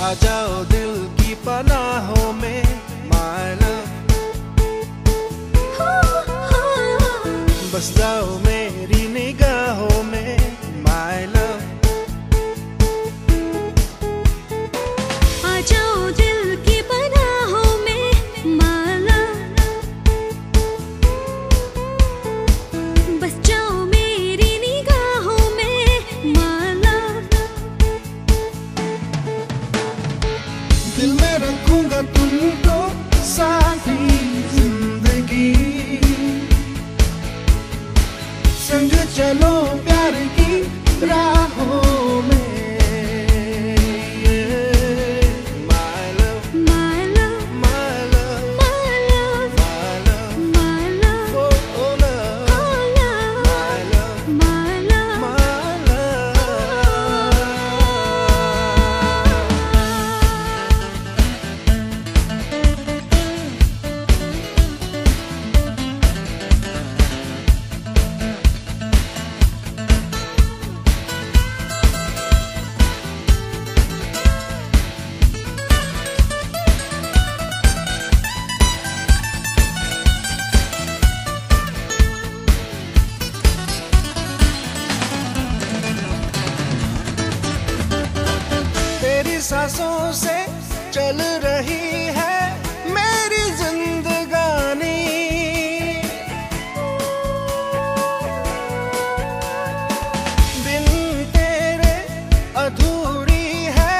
आ जाओ दिल की पनाहों में माय लव बस जाओ ज़िंदगी चलो प्यार की राहों सांसों से चल रही है मेरी जिंदगानी। बिन तेरे अधूरी है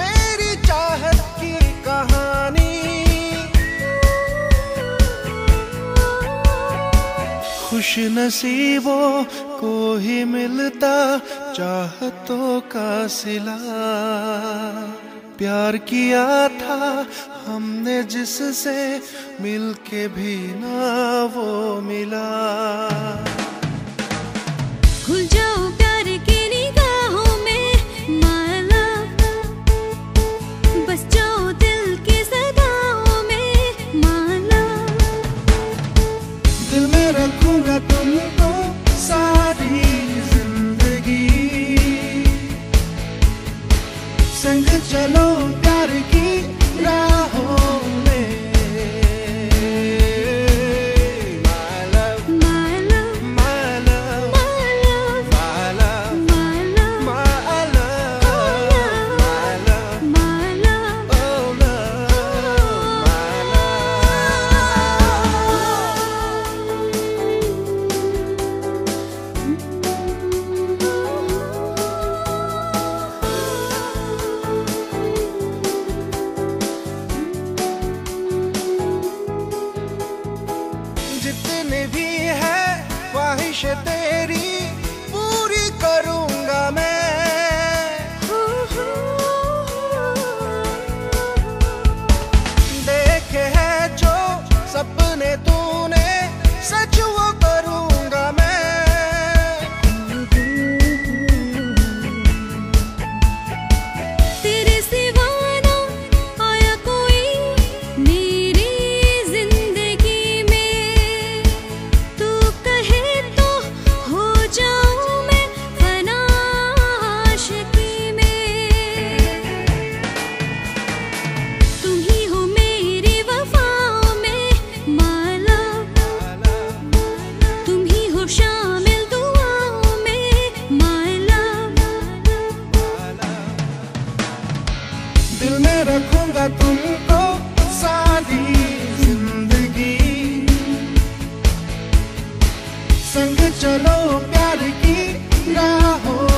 मेरी चाहत की कहानी। खुश नसीबों को ही मिलता चाहतों का सिला। प्यार किया था हमने जिससे मिलके भी ना वो मिला। खुल जा se lo worship दूँगा तुमको सारी ज़िंदगी। संग चलो प्यार की राहों